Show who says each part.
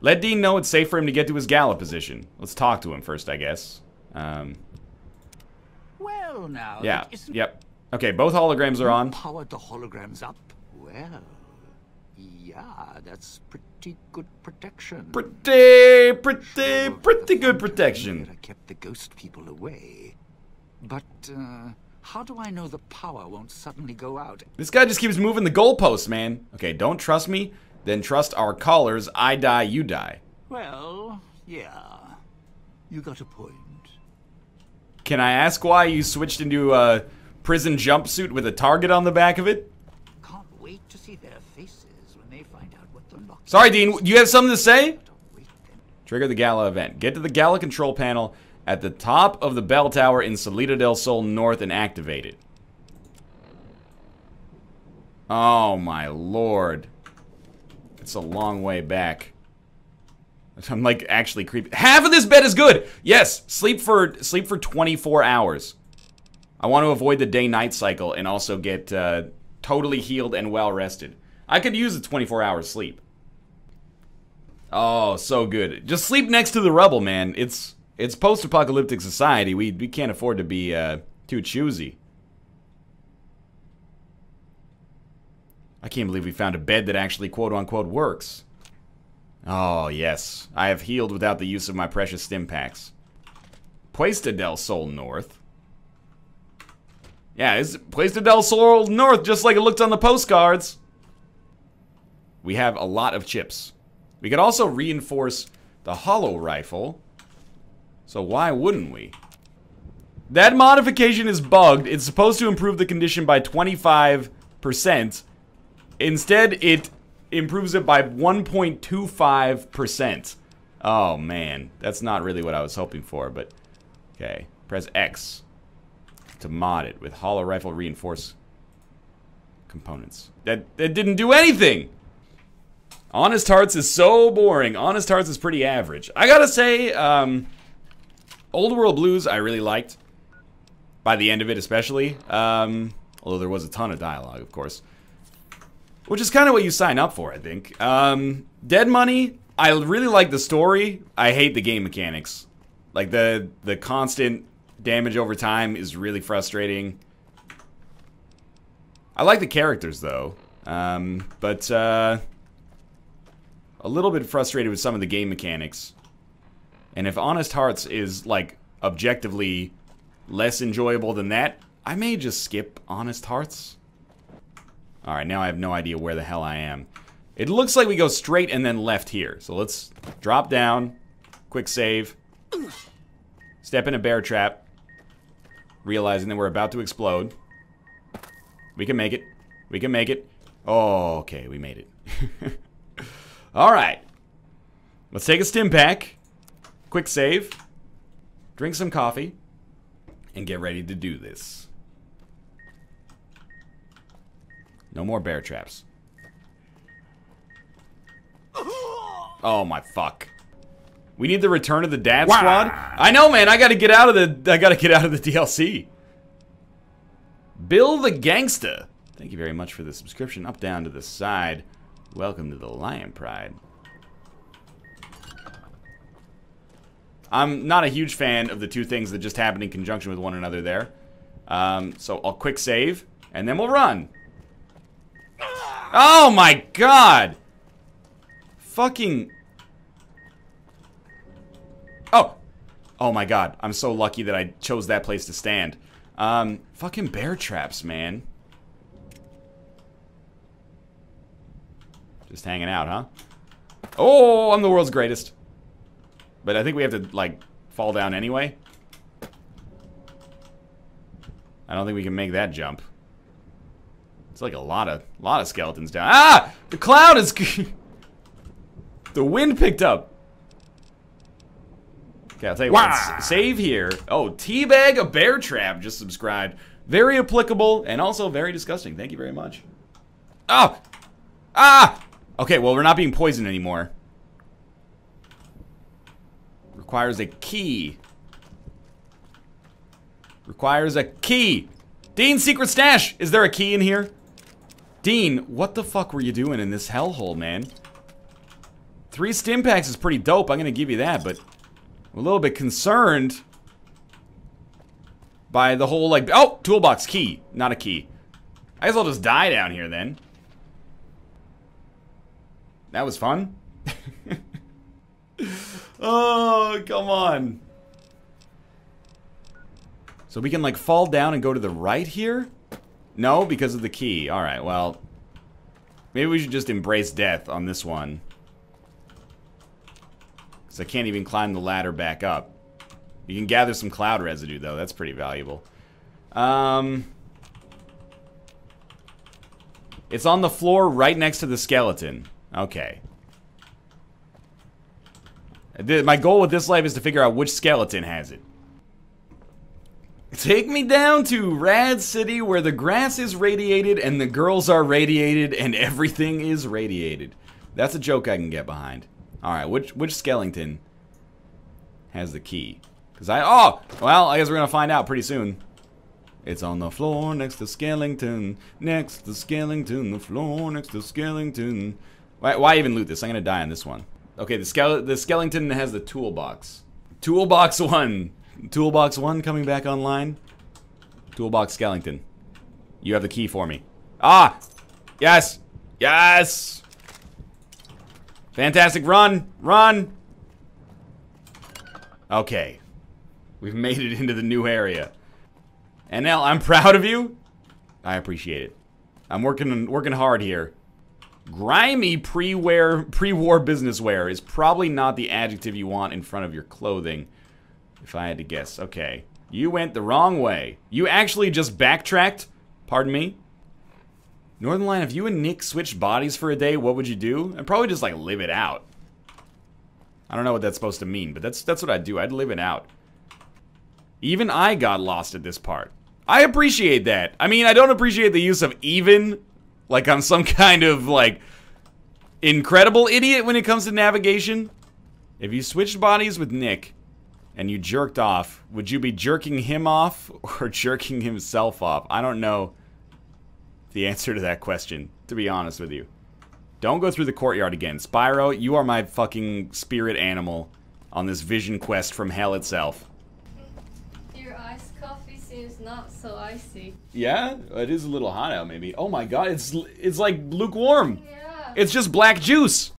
Speaker 1: Let Dean know it's safe for him to get to his gala position. Let's talk to him first, I guess. Um,
Speaker 2: Well, now.
Speaker 1: yeah, yep. Okay, both holograms are on.
Speaker 2: Powered the holograms up. Well, yeah, that's pretty good protection.
Speaker 1: Pretty, pretty, pretty good protection.
Speaker 2: here kept the ghost people away. But uh, how do I know the power won't suddenly go out?
Speaker 1: This guy just keeps moving the goalposts, man. Okay, don't trust me, then trust our collars. I die, you die.
Speaker 2: Well, yeah, you got a point.
Speaker 1: Can I ask why you switched into a prison jumpsuit with a target on the back of it?
Speaker 2: Can't wait to see their faces when they find out what the lock.
Speaker 1: Sorry, Dean, do you have something to say?
Speaker 2: Don't wait then.
Speaker 1: Trigger the Gala event. Get to the Gala control panel at the top of the bell tower in Salida del Sol North and activate it. Oh my lord. It's a long way back. I'm like actually creepy. Half of this bed is good. Yes, sleep for sleep for 24 hours. I want to avoid the day-night cycle and also get uh, totally healed and well rested. I could use a 24 hour sleep. Oh, so good. Just sleep next to the rubble, man. It's it's post-apocalyptic society. We we can't afford to be uh, too choosy. I can't believe we found a bed that actually quote unquote works. Oh, yes. I have healed without the use of my precious stim packs. Puesta del Sol North. Yeah, it's Puesta del Sol North, just like it looked on the postcards. We have a lot of chips. We could also reinforce the holorifle. So why wouldn't we? That modification is bugged. It's supposed to improve the condition by 25%. Instead, it improves it by 1.25%. Oh, man. That's not really what I was hoping for, but... Okay. Press X to mod it with holorifle reinforce components. That, that didn't do anything! Honest Hearts is so boring. Honest Hearts is pretty average. I gotta say, um, Old World Blues I really liked. By the end of it, especially. Um, although there was a ton of dialogue, of course. Which is kind of what you sign up for, I think. Um, Dead Money, I really like the story. I hate the game mechanics. Like, the, the constant damage over time is really frustrating. I like the characters, though. Um, but, uh a little bit frustrated with some of the game mechanics. And if Honest Hearts is, like, objectively less enjoyable than that, I may just skip Honest Hearts. Alright, now I have no idea where the hell I am. It looks like we go straight and then left here. So let's drop down, quick save, step in a bear trap, realizing that we're about to explode. We can make it. We can make it. Oh, okay, we made it. All right. Let's take a stim pack. Quick save. Drink some coffee. And get ready to do this. No more bear traps. Oh my fuck. We need the return of the dad squad? I know man, I gotta get out of the I gotta get out of the DLC. Bill the Gangsta. Thank you very much for the subscription. Up, down to the side. Welcome to the Lion Pride. I'm not a huge fan of the two things that just happened in conjunction with one another there. Um, so I'll quick save, and then we'll run. Oh my god! Fucking... Oh! Oh my god, I'm so lucky that I chose that place to stand. Um, fucking bear traps, man. Just hanging out, huh? Oh, I'm the world's greatest. But I think we have to, like, fall down anyway. I don't think we can make that jump. It's like a lot of, lot of skeletons down. Ah! The cloud is... the wind picked up. Okay, I'll tell you what. Save here. Oh, Teabag a Bear Trap just subscribed. Very applicable and also very disgusting. Thank you very much. Oh! Ah! Okay, well, we're not being poisoned anymore. Requires a key. Requires a key. Dean, secret stash! Is there a key in here? Dean, what the fuck were you doing in this hellhole, man? Three stim packs is pretty dope, I'm gonna give you that, but I'm a little bit concerned by the whole, like, oh, toolbox key, not a key. I guess I'll just die down here then. That was fun. oh, come on. So we can, like, fall down and go to the right here? No, because of the key. Alright, well... Maybe we should just embrace death on this one. Because I can't even climb the ladder back up. You can gather some cloud residue, though. That's pretty valuable. Um... It's on the floor right next to the skeleton. Okay. My goal with this life is to figure out which skeleton has it. Take me down to Rad City where the grass is radiated and the girls are radiated and everything is radiated. That's a joke I can get behind. Alright, which which skeleton has the key? Because I... Oh! Well, I guess we're to find out pretty soon. It's on the floor next to Skellington. Next to Skellington. The floor next to Skellington. Why, why even loot this? I'm to die on this one. Okay, the, skele the Skellington has the toolbox. Toolbox 1. Toolbox 1 coming back online. Toolbox Skellington. You have the key for me. Ah! Yes! Yes! Fantastic run! Run! Okay. We've made it into the new area. And now I'm proud of you. I appreciate it. I'm working working hard here. Grimy pre-war business wear is probably not the adjective you want in front of your clothing. If I had to guess. Okay. You went the wrong way. You actually just backtracked? Pardon me? Northernlion, if you and Nick switched bodies for a day, what would you do? I'd probably just, like, live it out. I don't know what that's supposed to mean, but that's that's what I'd do. I'd live it out. Even I got lost at this part. I appreciate that. I mean, I don't appreciate the use of even, like I'm some kind of, like, incredible idiot when it comes to navigation. If you switched bodies with Nick, and you jerked off, would you be jerking him off or jerking himself off? I don't know the answer to that question, to be honest with you. Don't go through the courtyard again. Spyro, you are my fucking spirit animal on this vision quest from hell itself.
Speaker 3: Your iced coffee seems not so icy.
Speaker 1: Yeah, it is a little hot out maybe. Oh my god, it's it's like lukewarm.
Speaker 3: Yeah.
Speaker 1: It's just black juice.